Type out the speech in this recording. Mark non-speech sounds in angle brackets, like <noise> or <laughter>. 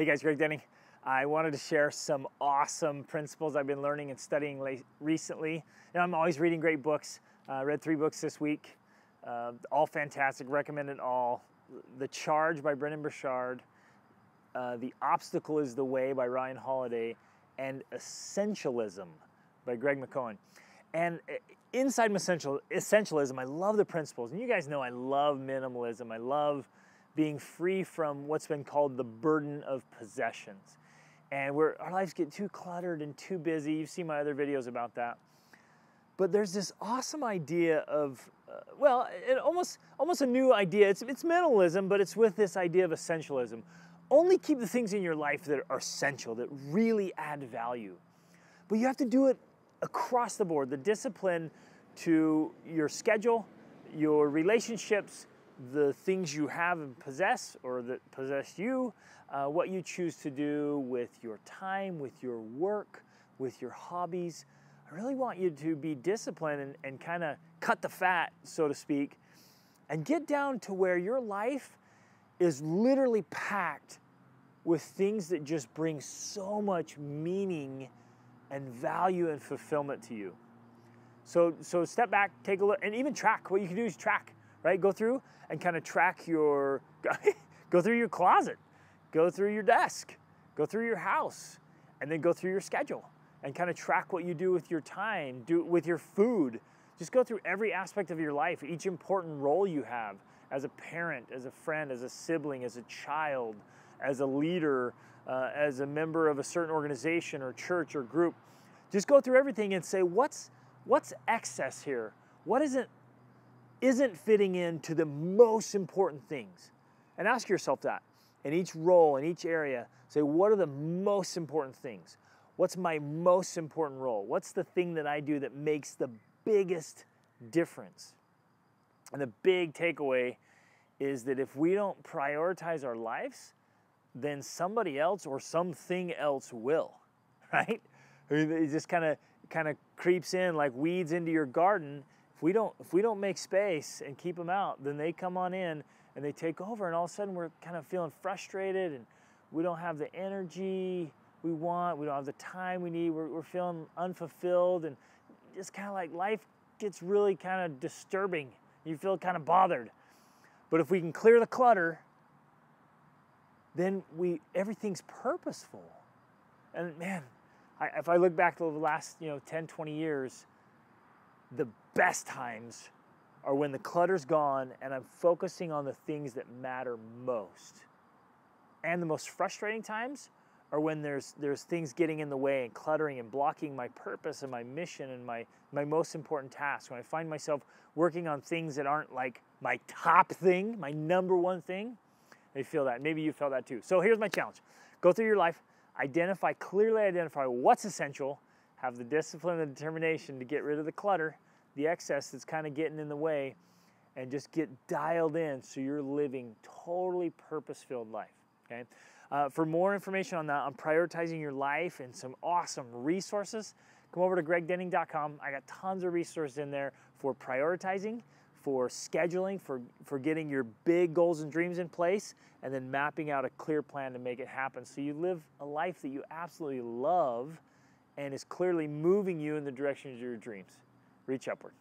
Hey guys, Greg Denning. I wanted to share some awesome principles I've been learning and studying recently. Know, I'm always reading great books. I uh, read three books this week, uh, all fantastic, recommended all. The Charge by Brendon Burchard, uh, The Obstacle is the Way by Ryan Holiday, and Essentialism by Greg McKeown. And uh, inside essential, essentialism, I love the principles. And you guys know I love minimalism. I love being free from what's been called the burden of possessions. And where our lives get too cluttered and too busy. You've seen my other videos about that. But there's this awesome idea of, uh, well, it almost almost a new idea. It's, it's minimalism, but it's with this idea of essentialism. Only keep the things in your life that are essential, that really add value. But you have to do it across the board. The discipline to your schedule, your relationships, the things you have and possess or that possess you, uh, what you choose to do with your time, with your work, with your hobbies. I really want you to be disciplined and, and kind of cut the fat, so to speak, and get down to where your life is literally packed with things that just bring so much meaning and value and fulfillment to you. So, so step back, take a look, and even track. What you can do is track right? Go through and kind of track your, <laughs> go through your closet, go through your desk, go through your house, and then go through your schedule and kind of track what you do with your time, do with your food. Just go through every aspect of your life, each important role you have as a parent, as a friend, as a sibling, as a child, as a leader, uh, as a member of a certain organization or church or group. Just go through everything and say, what's, what's excess here? What isn't isn't fitting into the most important things. And ask yourself that in each role, in each area. Say, what are the most important things? What's my most important role? What's the thing that I do that makes the biggest difference? And the big takeaway is that if we don't prioritize our lives, then somebody else or something else will, <laughs> right? It just kind of kind of creeps in like weeds into your garden if we don't if we don't make space and keep them out, then they come on in and they take over, and all of a sudden we're kind of feeling frustrated and we don't have the energy we want, we don't have the time we need, we're, we're feeling unfulfilled, and just kind of like life gets really kind of disturbing. You feel kind of bothered. But if we can clear the clutter, then we everything's purposeful. And man, I, if I look back to the last you know 10, 20 years, the best times are when the clutter's gone and I'm focusing on the things that matter most. And the most frustrating times are when there's there's things getting in the way and cluttering and blocking my purpose and my mission and my my most important task. When I find myself working on things that aren't like my top thing, my number one thing, I feel that. Maybe you felt that too. So here's my challenge. Go through your life, identify clearly identify what's essential have the discipline and determination to get rid of the clutter, the excess that's kind of getting in the way, and just get dialed in so you're living totally purpose-filled life. Okay. Uh, for more information on that, on prioritizing your life and some awesome resources, come over to gregdenning.com. I got tons of resources in there for prioritizing, for scheduling, for, for getting your big goals and dreams in place, and then mapping out a clear plan to make it happen so you live a life that you absolutely love and is clearly moving you in the direction of your dreams. Reach upward.